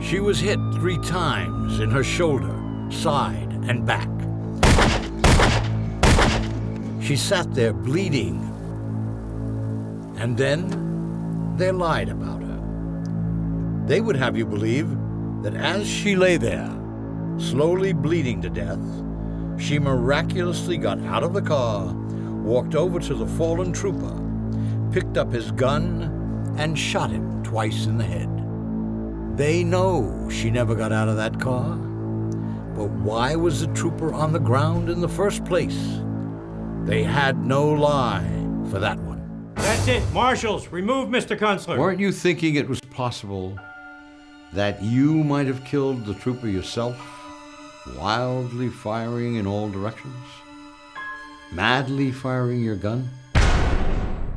She was hit three times in her shoulder, side, and back. She sat there bleeding. And then they lied about her. They would have you believe that as she lay there, slowly bleeding to death, she miraculously got out of the car, walked over to the fallen trooper, picked up his gun, and shot him twice in the head. They know she never got out of that car. But why was the trooper on the ground in the first place? They had no lie for that one. That's it. Marshals, remove Mr. Kunstler. Weren't you thinking it was possible that you might have killed the trooper yourself, wildly firing in all directions? Madly firing your gun?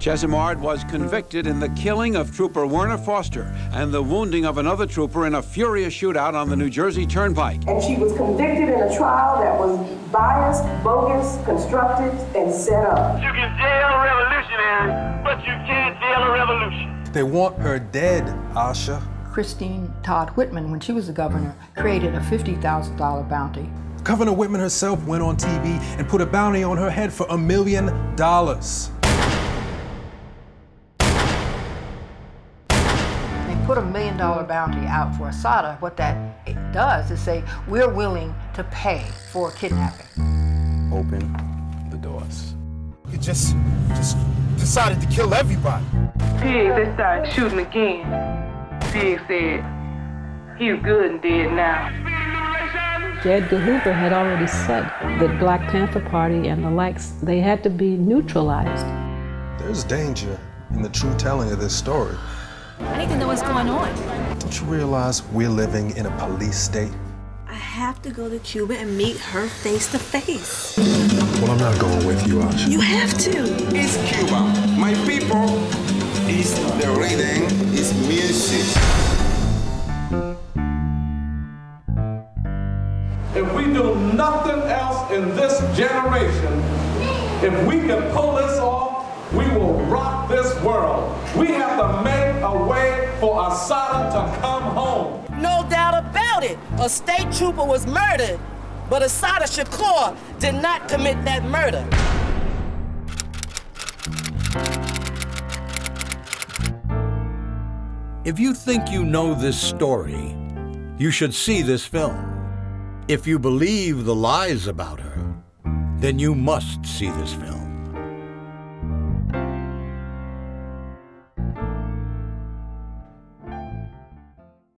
Chesimard was convicted in the killing of Trooper Werner Foerster and the wounding of another trooper in a furious shootout on the New Jersey Turnpike. And she was convicted in a trial that was biased, bogus, constructed, and set up. You can jail a revolutionary, but you can't jail a revolution. They want her dead, Asha. Christine Todd Whitman, when she was the governor, created a $50,000 bounty. Governor Whitman herself went on TV and put a bounty on her head for a million dollars. Put a million dollar bounty out for Assata, what that does is say, we're willing to pay for kidnapping. Open the doors. You just, just decided to kill everybody. Biggs, they started shooting again. Biggs said, he's good and dead now. J. Edgar Hoover had already said that Black Panther Party and the likes, they had to be neutralized. There's danger in the true telling of this story. I need to know what's going on. Don't you realize we're living in a police state? I have to go to Cuba and meet her face to face. Well, I'm not going with you, Asha. You have to. It's Cuba. My people is the reading, is music. If we do nothing else in this generation, if we can pull this off, for Assata to come home. No doubt about it. A state trooper was murdered, but Assata Shakur did not commit that murder. If you think you know this story, you should see this film. If you believe the lies about her, then you must see this film.